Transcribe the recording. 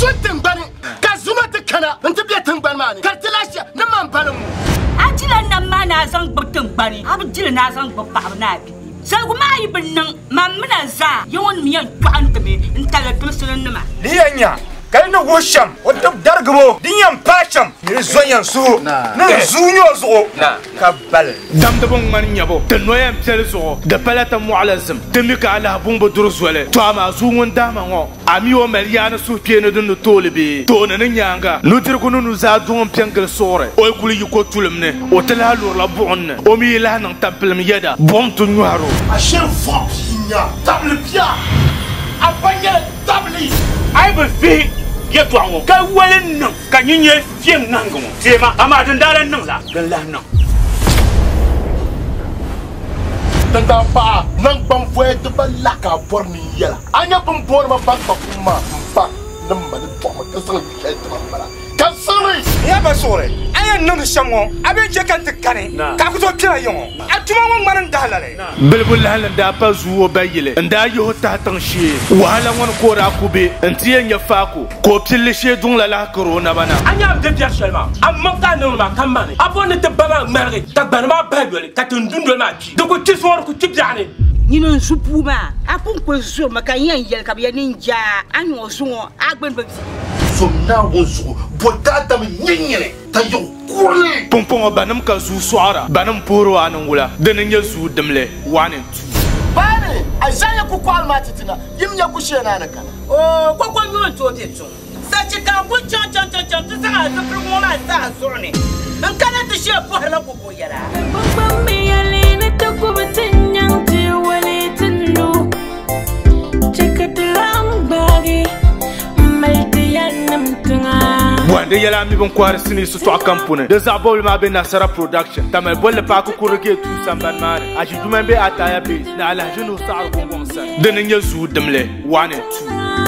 so tingbani ka zuma ti kana n ti be tingbani maa ni. Ka ti lafiya ni man bali mu. A jila nam maa na zaŋ gbubi tingbani a bi jili na zaŋ gbubi paɣaba naa bi. Zaligu maa yi bi niŋ mam mina zaa yawon mi yan tɔɣintimi n tala dulsili nima. Ni yan nya kali ni wuhi shɛm o tib darigimo din yɛn paai shɛm ni di yɛn suhu ni zuu nyɛ o zuɣu ka bali damdibi n ŋmani nyɛbo ti noya n piɛli zuɣu di pala ti mɔɣili zim ti mi ka alaha bumbi duri zoli to amaa zuu ŋun dahima ŋɔ a mi o mali yaani suhukpeeni din ni tooli bee tooni ni nyaanga nudirigu ni nuzaa duŋ n piɛ n gili suɣuri o yi kuli yi ko tulim ni o ti lahi lurila buɣum ni o mi yi lahi niŋ tampilim yɛda buɣum ti nyɔhiro a shin fɔ pinya tabili piya a ba nyɛla tabili ai bi fi yɛtɔɣa ŋɔ ka wali niŋ ka nyɛ fiɛm niŋgi ŋɔ teema amaa din daala niŋ la din lahi niŋ tingbani paɣa nangbani voya ti ba la ka a bɔri ni yɛla a nyɛ bin booni ma ban kpa kum maa n ba ni mali bɔɣima ka zaŋ shɛli ti ban bala. Ka siɣiri Ni ya ba suɣuri a yɛn niŋdi shɛm ŋɔ a bɛ je kan ti kani ka a ku tooi piɛla yɛ ŋɔ a tuma ŋɔ ŋmani n dahi lali bilibu lahali n daa pa zuu ba yili n daa yihi tahi tiŋ shee wahala ŋɔni ka o daa ku be. N ti yɛn nyɛ faaku ka o pilli shee duŋ lahi kari o naba na. A nyɛ bi biɛri shɛli maa a maŋ ka niŋli maa ka mani a bo ni ti ba maa ŋmɛrigi ka gbani maa bahi yɔli ka tin dundoli maa kpi di ku ti sɔɔri ku ti biɛɣu ni n zu puu maa a pun kuli zo mi ka yɛn yɛli ka bi yɛ ninjaa a nyɔ zuŋɔ a gbini bi. Vi som naawun zuɣu bo daadam nyɛnyɛli ta yiɣi kurili pumpɔŋɔ banim ka zuu sɔɣira banim puhiri waa niŋ wula. Di ni nyɛ zuu dimli one and two baani a zaya ku kɔɣali maa titina yim nyɛ ku shee naani kana o ko ko nyɔ n to bi tuŋ sachi ka ku chɛŋ chɛŋ chɛŋ chɛŋ ti zaŋ a zipiligu ŋɔ maa sa a zuɣu ni n kana ti shee puhiri la ku ko yɛla Bwende yɛla mi binkɔhiri sini sitɔɣu kam puuni di zaɣ bobli maa nasara production. Tamali bolli paaki kurigee tuu sambani maa ni ashi duma be ataya base. Ni alahaji nuhu saɣari gungɔŋ sani dini one and two.